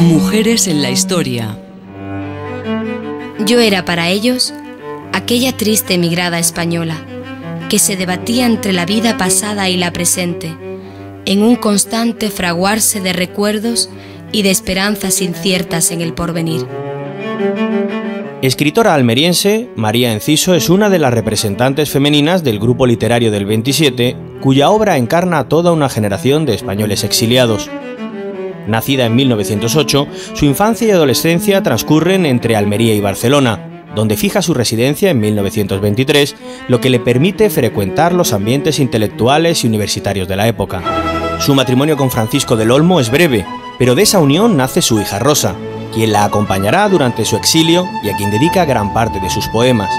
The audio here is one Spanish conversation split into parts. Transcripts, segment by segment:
Mujeres en la historia. Yo era para ellos aquella triste emigrada española que se debatía entre la vida pasada y la presente, en un constante fraguarse de recuerdos y de esperanzas inciertas en el porvenir. Escritora almeriense, María Enciso es una de las representantes femeninas del grupo literario del 27, cuya obra encarna a toda una generación de españoles exiliados. Nacida en 1908, su infancia y adolescencia transcurren entre Almería y Barcelona, donde fija su residencia en 1923, lo que le permite frecuentar los ambientes intelectuales y universitarios de la época. Su matrimonio con Francisco del Olmo es breve, pero de esa unión nace su hija Rosa, quien la acompañará durante su exilio y a quien dedica gran parte de sus poemas.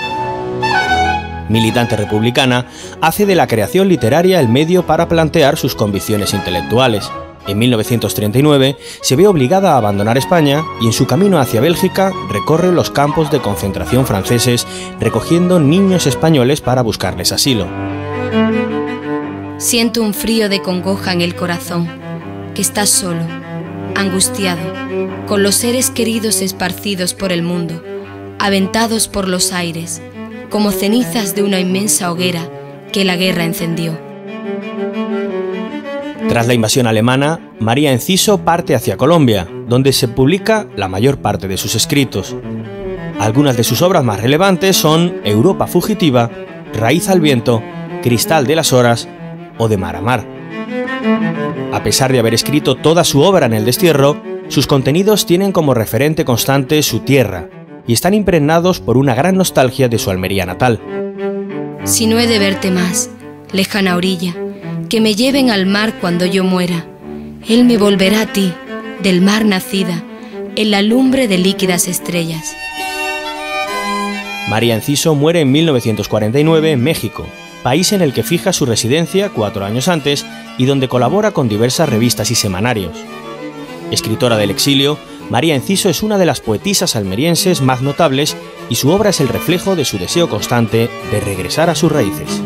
Militante republicana, hace de la creación literaria el medio para plantear sus convicciones intelectuales. En 1939 se ve obligada a abandonar España y en su camino hacia Bélgica recorre los campos de concentración franceses recogiendo niños españoles para buscarles asilo. Siento un frío de congoja en el corazón, que estás solo, angustiado, con los seres queridos esparcidos por el mundo, aventados por los aires, como cenizas de una inmensa hoguera que la guerra encendió. Tras la invasión alemana, María Enciso parte hacia Colombia, donde se publica la mayor parte de sus escritos. Algunas de sus obras más relevantes son Europa fugitiva, Raíz al viento, Cristal de las horas o De mar a mar. A pesar de haber escrito toda su obra en el destierro, sus contenidos tienen como referente constante su tierra y están impregnados por una gran nostalgia de su Almería natal. Si no he de verte más, lejana orilla, que me lleven al mar cuando yo muera, él me volverá a ti, del mar nacida, en la lumbre de líquidas estrellas. María Enciso muere en 1949 en México, país en el que fija su residencia cuatro años antes y donde colabora con diversas revistas y semanarios. Escritora del exilio, María Enciso es una de las poetisas almerienses más notables y su obra es el reflejo de su deseo constante de regresar a sus raíces.